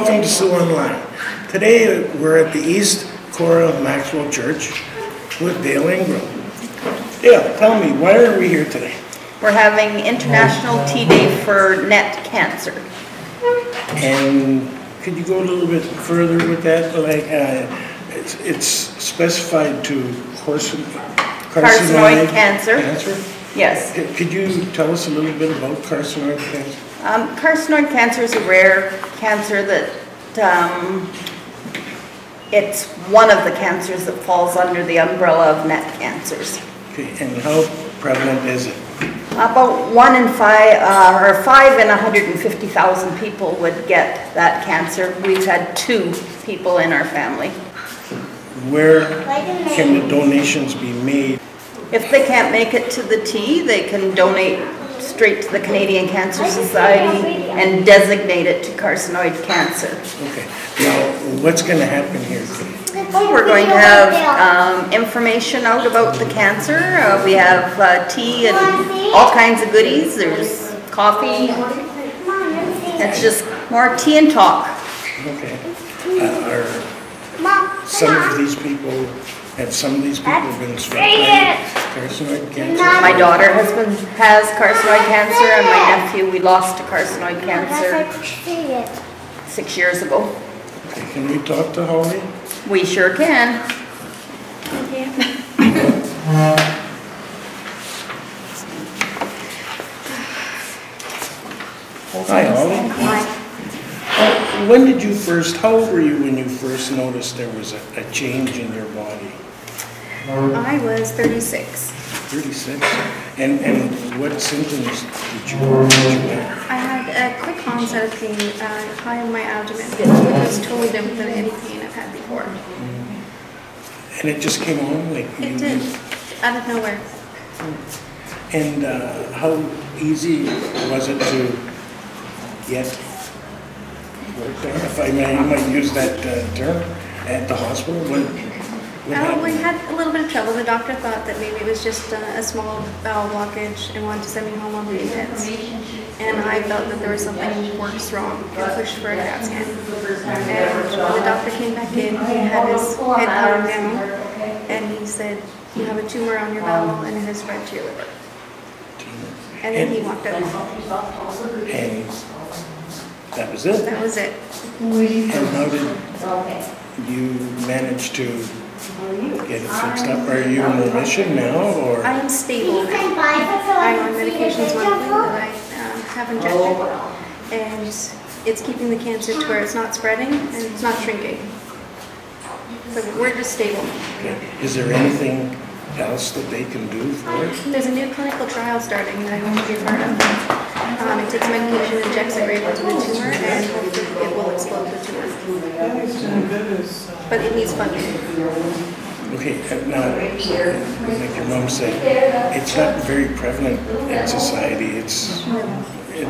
welcome to Sue Online. Today we're at the East Korah Maxwell Church with Dale Ingram. Dale, tell me, why are we here today? We're having International Tea Day for Net Cancer. And could you go a little bit further with that? Like, uh, it's, it's specified to carcin- Carcinoid cancer. Cancer? Yes. Could could you tell us a little bit about carcinoid cancer? Um, carcinoid cancer is a rare cancer that, um, it's one of the cancers that falls under the umbrella of net cancers. Okay, and how prevalent is it? About one in five, uh, or five in 150,000 people would get that cancer. We've had two people in our family. Where can the donations be made? If they can't make it to the tea, they can donate straight to the Canadian Cancer Society and designate it to carcinoid cancer. Okay, now, what's gonna happen here today? We're going to have um, information out about the cancer. Uh, We have uh, tea and all kinds of goodies. There's coffee. It's just more tea and talk. Okay. Uh, Are some of these people, have some of these people have been struck by carcinoid cancer? My daughter has been, has carcinoid cancer and my nephew, we lost to carcinoid cancer six years ago. Okay, Can we talk to Holly? We sure can. Hi, Holly. Uh, When did you first, how old were you when you first noticed there was a, a change in your body? I was 36. 36? And, and what symptoms did you, did you have? I had a quick onset of pain uh, high in my abdomen, which was totally different than any pain I've had before. And it just came on like? It did, out of nowhere. And uh, how easy was it to get work there, if I may, I might use that uh, term, at the hospital? When, Uh, we had a little bit of trouble. The doctor thought that maybe it was just uh, a small bowel blockage and wanted to send me home on meds. And I felt that there was something worse wrong and pushed for a CAT scan. And when the doctor came back in, he had his head powered down and he said, you have a tumor on your bowel and it has spread to your liver. And then he walked out. And that was it? That was it. And how did you manage to get it fixed up? Are you in remission now, or? I am stable now. I'm on medications monthly that I um, have injected. And it's keeping the cancer to where it's not spreading and it's not shrinking. So we're just stable. Okay. Is there anything else that they can do for it? There's a new clinical trial starting that I to be part of. Um, it takes medication, injects it right into the tumor, and hopefully it will explode the tumor. But it needs funding. Okay, uh, now, like your mom said, it's not very prevalent in society. It's, it,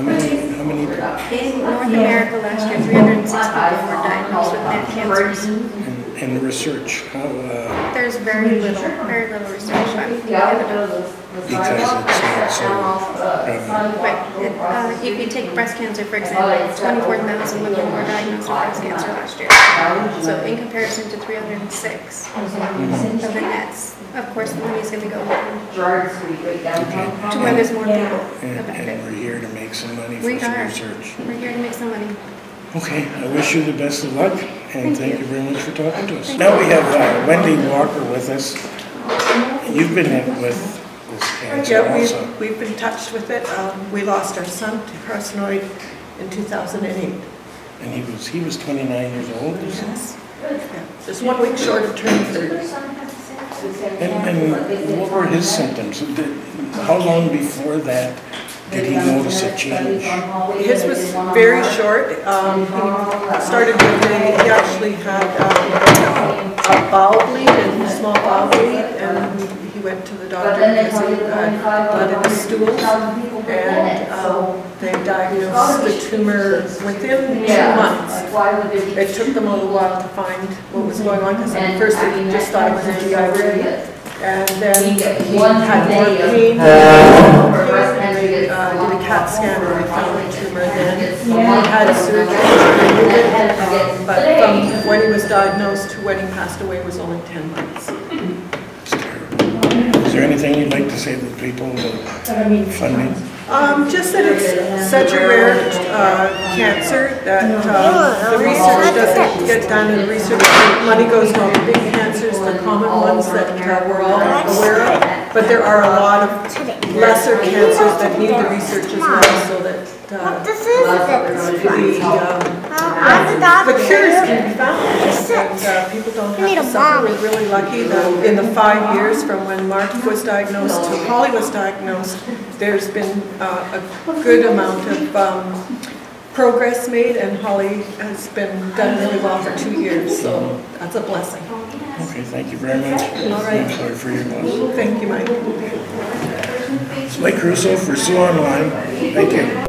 how many, how many, In North America last year, 306 people were diagnosed with net cancers. and, and the research, how, uh, There's very little, very little research on Canada. Because it's not so prevalent. Right. Uh, if you take breast cancer, for example, 24,000 women were diagnosed with breast cancer last year. So in comparison to 306 of the nets, of course, the money's going to go to where there's more people And, and we're here to make some money We for some are. research. We're here to make some money. Okay, I wish you the best of luck, and Thank thank you. you very much for talking to us. Now we have uh, Wendy Walker with us. You've been hit with this cancer Yeah, also. we've, we've been touched with it. Um, We lost our son to carcinoid in 2008. And he was, he was 29 years old, said? Yeah, Just one week short of turning 30. And, and what were his symptoms? How long before that did he notice a change? His was very short. Um, He started with a, he actually had um, a bowel bleed, a small bowel bleed, and he went to the doctor because he had blood in his stools. And um, they diagnosed the tumor within two months. It took them a little while to find what was going on, because at first they just thought it was a GI And then he had more pain. And they uh, did a CAT scan and they found the tumor then. Had surgery to remove it, um, but from when he was diagnosed to when he passed away was only 10 months. Is there anything you'd like to say to the people about funding? Um, just that it's such a rare, uh, cancer that, uh, the research doesn't get done and research, money goes to all the big cancers, the common ones that uh, we're all aware of. But there are a lot of lesser cancers that need the research as well, so that, uh, This is this the, I'm the the doctor. cures can be found, and uh, people don't have to suffer. mommy. We're really lucky that in the five years from when Mark was diagnosed to Holly was diagnosed, there's been uh, a good amount of um, progress made, and Holly has been done really well for two years, so that's a blessing. Okay, thank you very much. All right. I'm sorry for your loss. Thank you, Mike. It's Mike Caruso for Sioux Online. Thank you.